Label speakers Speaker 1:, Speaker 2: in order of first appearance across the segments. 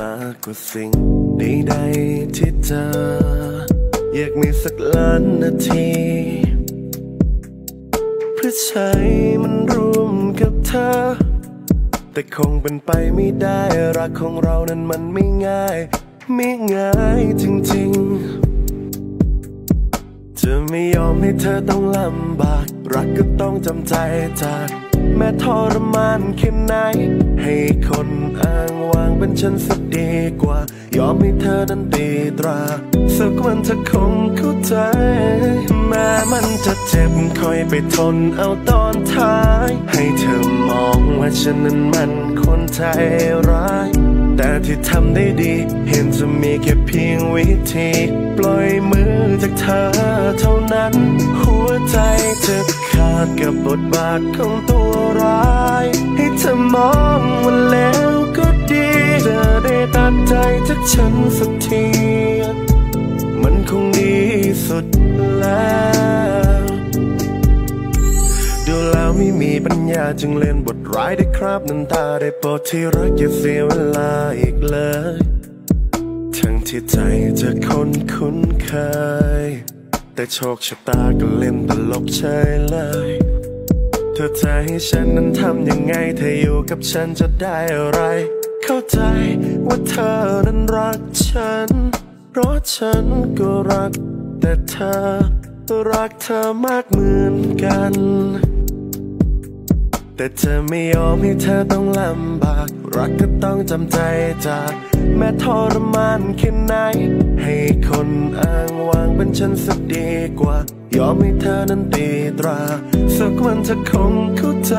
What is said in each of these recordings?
Speaker 1: มากกว่าสิ่งใดๆที่เจออยากมีสักล้านนาทีเพื่อใช้มันร่วมกับเธอ แต่คงเป็นไปไม่ได้ รักของเรานั้นมันไม่ง่าย ไม่ง่ายจริงๆจะไม่ยอมให้เธอต้องลำบาก รักก็ต้องจำใจจาก แม้ทรมานแค่ไหน ให้คนอ้างวางเป็นฉันสักดีกว่า ยอมให้เธอนั้นตีตรา สักวันเธอคงเข้าใจ แม้มันจะเจ็บคอยไปทนเอาตอนท้าย ให้เธอมองว่าฉันนั้นมันคนใจร้ายแต่ที่ทำได้ดี เห็นจะมีแค่เพียงวิธี ปล่อยมือจากเธอเท่านั้น หัวใจจะขาดกับบทบาทของตัว ร้าย ให้เธอมองว่าแล้วก็ดี จะได้ตัดใจจากฉันสักที มันคงดีสุดแล้วดูแล้วไม่มีปัญญาจึงเล่นบทร้ายได้ครับน้ำตาได้โปรดที่รักอย่าเสียเวลาอีกเลย ทั้งที่ใจจะคุ้นคุ้นเคย แต่โชคชะตาก็เล่นตลกเฉยเลย ธอจะให้ฉันนั้นทำยังไง เธออยู่กับฉันจะได้อะไร เข้าใจว่าเธอนั้นรักฉัน เพราะฉันก็รัก แต่เธอรักเธอมากเหมือนกัน แต่เธอไม่ยอมให้เธอต้องลำบาก รักก็ต้องจำใจจากแม้ทรมานแค่ไหน ให้คนอ้างวางเป็นฉันสักดีกว่า ยอมให้เธอนั้นตีตรา สักวันเธอคงเข้าใจ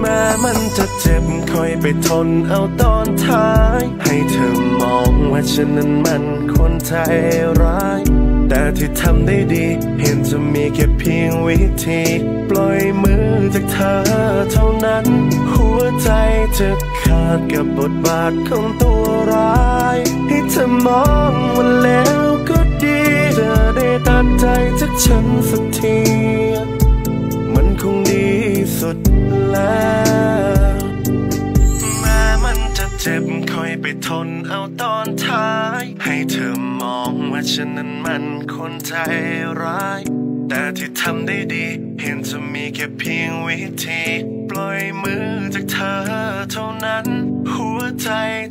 Speaker 1: แม้มันจะเจ็บคอยไปทนเอาตอนท้าย ให้เธอมองว่าฉันนั้นมันคนใจร้าย แต่ที่ทำได้ดี เห็นจะมีแค่เพียงวิธี ปล่อยมือจากเธอเท่านั้น หัวใจจะขาดกับบทบาทของตัวร้ายให้เธอมองว่าแล้วก็ดีจะได้ตัดใจจากฉันสักที มันคงดีสุดแล้ว เจ็บคอยไปทนเอาตอนท้าย ให้เธอมองว่าฉันนั้นมันคนใจร้าย แต่ที่ทำได้ดี เห็นจะมีแค่เพียงวิธี ปล่อยมือจากเธอเท่านั้น หัวใจ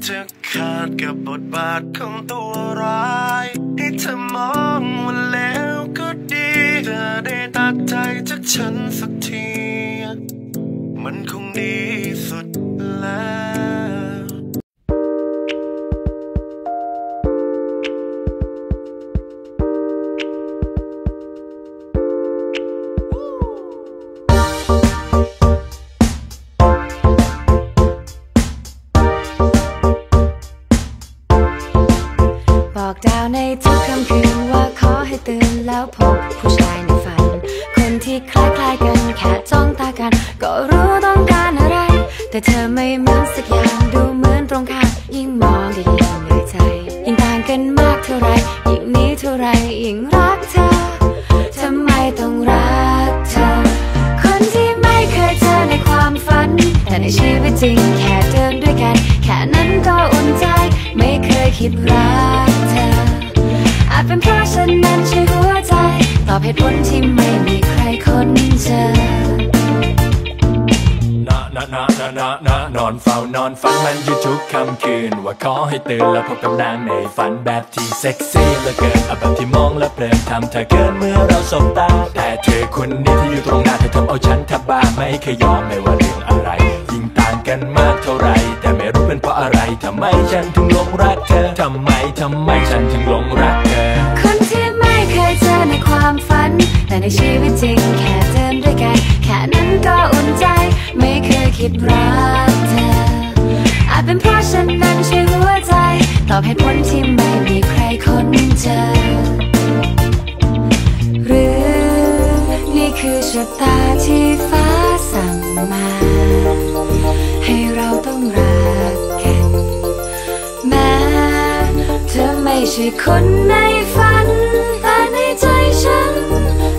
Speaker 1: จะขาดกับบทบาทของตัวร้าย ให้เธอมองว่าแล้วก็ดีจะได้ตัดใจจากฉันสักที มันคงดีสุดแล้ว
Speaker 2: ค่ำคืน ว่าขอให้ตื่นแล้วพบกับนา
Speaker 3: งในฝันแบบที่เซ็กซี่เหลือเกินเอาแบบที่มองแล้วเพลินทำเธอเกินเมื่อเราสบตา แต่เธอคนนี้ที่อยู่ตรงหน้าเธอทำเอาฉันแทบบ้าไม่เคยยอมไม่ว่าเรื่องอะไร ยิ่งต่างกันมากเท่าไรแต่ไม่รู้เป็นเพราะอะไรทำไมฉันถึงหลงรักเธอทำไมทำไมฉันถึงหลงรักเธอ
Speaker 2: คนที่ไม่เคยเจอในความฝัน แต่ในชีวิตจริงแค่เดินด้วยกัน แค่นั้นก็อุ่นใจ ไม่เคยคิดรักเธอ จเป็นเพราะฉันนั้นใช้หัวใจ ตอบเหตุผลที่ไม่มีใครค้นเจอ หรือนี่คือชะตาที่ฟ้าสั่งมา ให้เราต้องรักกันแม้เธอไม่ใช่คนในฝัน
Speaker 3: แต่ในใจฉัน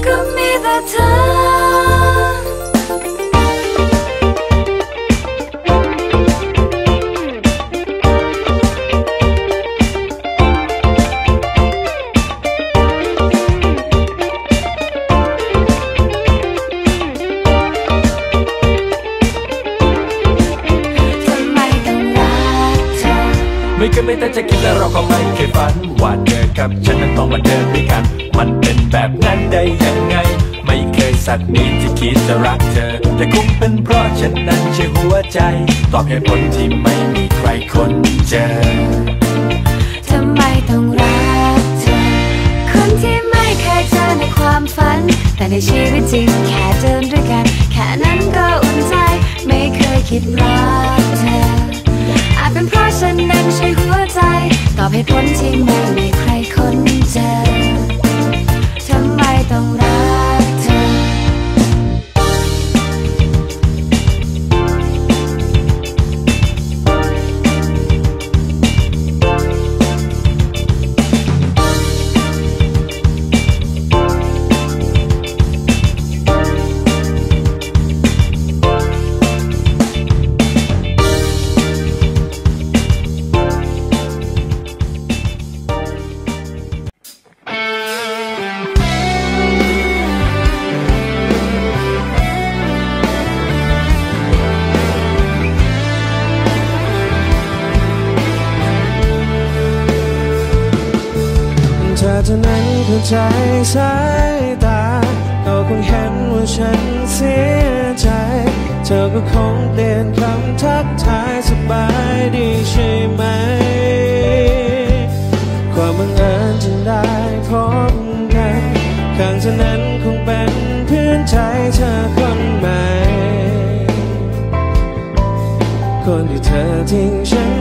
Speaker 3: ก็มีแต่เธอ สักนิดที่คิดจะรักเธอ แต่คงเป็นเพราะฉันนั้นใช่หัวใจ ตอบเหตุผลที่ไม่มีใครคนเจอ
Speaker 2: ทำไมต้องรักเธอ คนที่ไม่เคยเจอในความฝัน แต่ในชีวิตจริงแค่เดินด้วยกัน แค่นั้นก็อุ่นใจ ไม่เคยคิดรักเธอ อาจเป็นเพราะฉันนั้นใช่หัวใจ ตอบเหตุผลที่ไม่มีใครคนเจอทำไมต้องรัก เธอ
Speaker 4: เท่านั้นเข้าใจสายตาก็คงเห็นว่าฉันเสียใจ เธอก็คงเปลี่ยนคำทักทายสบายดีใช่ไหม ความบังเอิญจึงได้พบกันข้างเธอนั้นคงเป็นเพื่อนใจเธอคนใหม่คนที่เธอทิ้งฉัน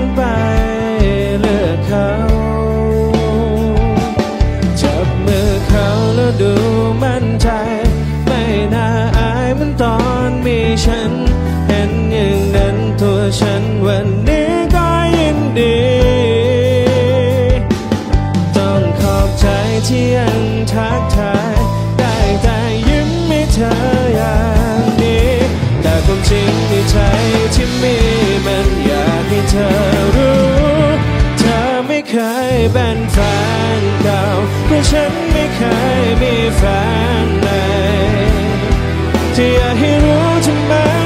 Speaker 4: ใจที่มีมันอยากให้เธอรู้ เธอไม่เคยเป็นแฟนเก่าเพราะฉันไม่เคยมีแฟนใหม่ที่อยากให้รู้ทำไม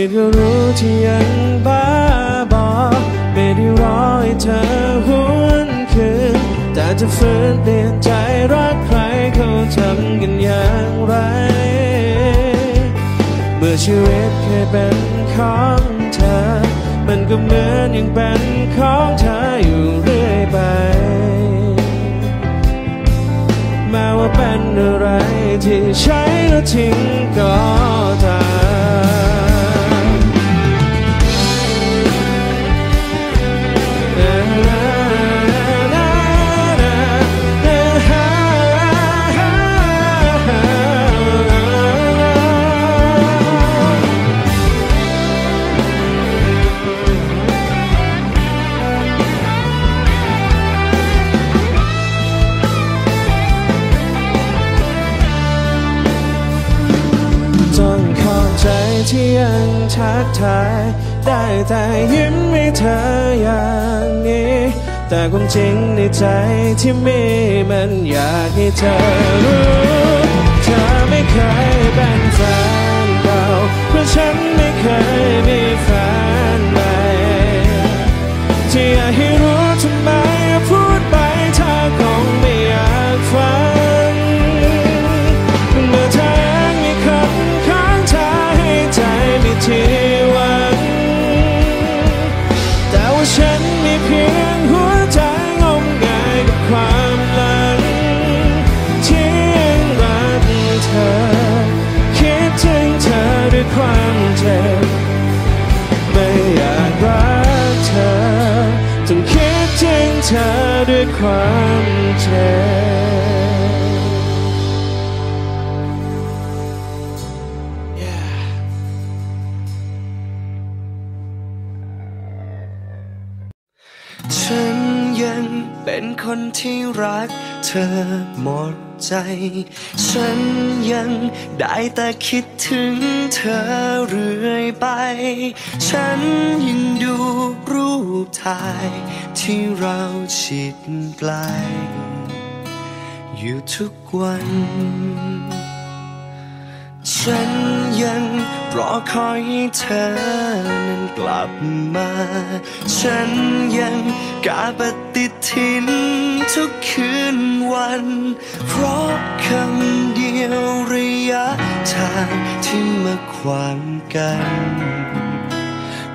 Speaker 4: ผิดก็รู้ที่ยังบ้าบอไม่ได้รอให้เธอหวนคืนแต่จะฝืนเปลี่ยนใจรักใครเขาทำกันอย่างไร เมื่อชีวิตเคยเป็นของเธอ มันก็เหมือนยังเป็นของเธออยู่เรื่อยไปแม้ว่าเป็นอะไรที่ใช้แล้วทิ้งก็ตาม ที่ยังทักทาย ได้แต่ยิ้มให้เธออย่างนี้ แต่ความจริงในใจที่มีมันอยากให้เธอรู้ เธอไม่เคยเป็นแฟนเก่าเพราะฉันไม่เคยมีแฟนใหม่ที่อยากให้รู้ทำไม ทิ้งเธ
Speaker 5: ที่รักเธอหมดใจ ฉันยังได้แต่คิดถึงเธอเรื่อยไป ฉันยังดูรูปถ่ายที่เราชิดไกล อยู่ทุกวัน ฉันยังรอคอยให้เธอนั้นกลับมา ฉันยังกาปฏิทิน ทุกคืนวัน เพราะคำเดียวระยะทางที่มาขวางกัน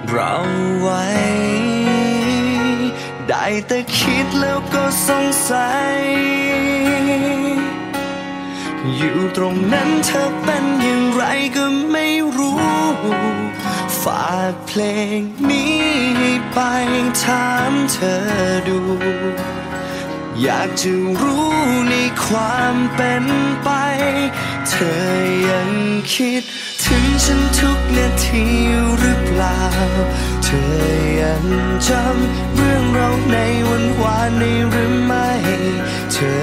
Speaker 5: เราไว้ ได้แต่คิดแล้วก็สงสัย อยู่ตรงนั้นเธอเป็นอย่างไรก็ไม่รู้ ฝากเพลงนี้ไปถามเธอดู อยากจะรู้ในความเป็นไป เธอยังคิด ถึงฉันทุกนาทีหรือเปล่า เธอยังจำเรื่องเราในวันวานนี้หรือไม่ เธอ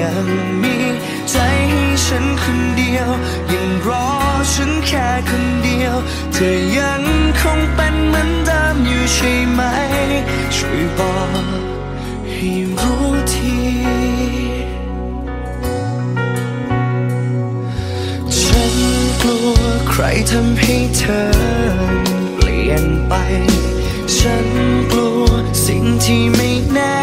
Speaker 5: ยังมีใจให้ฉันคนเดียว ยังรอฉันแค่คนเดียว เธอยังคงเป็นเหมือนเดิมอยู่ใช่ไหม ช่วยบอก ให้รู้ทีฉันกลัวใครทำให้เธอเปลี่ยนไป ฉันกลัวสิ่งที่ไม่แน่